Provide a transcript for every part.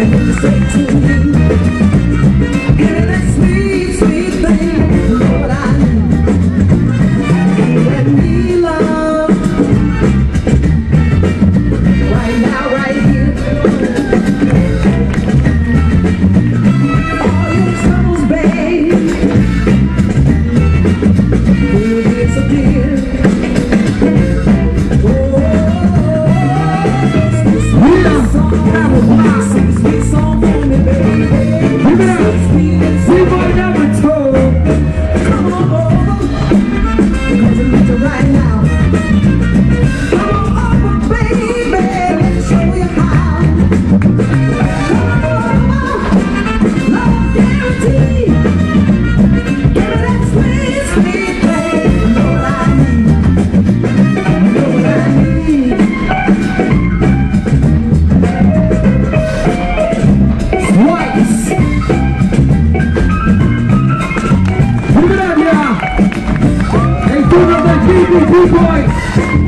I know the same Three boys.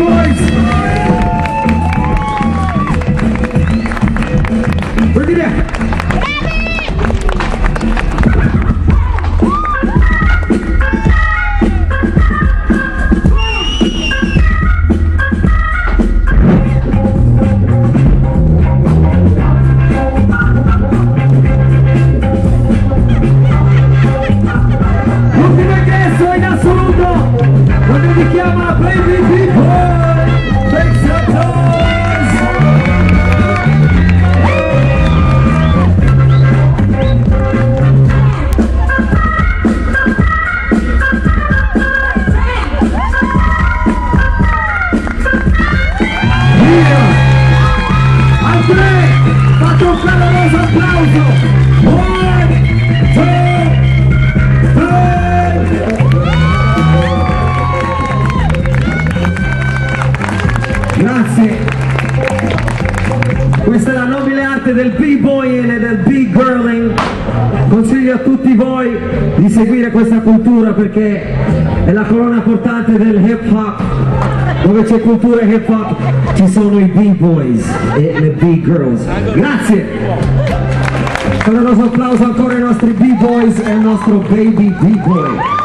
Boys! Seguire questa cultura perché è la colonna portante del hip hop. Dove c'è cultura hip hop ci sono i b-boys e le b-girls. Grazie! Un caloroso applauso ancora ai nostri b-boys e al nostro baby b-boy.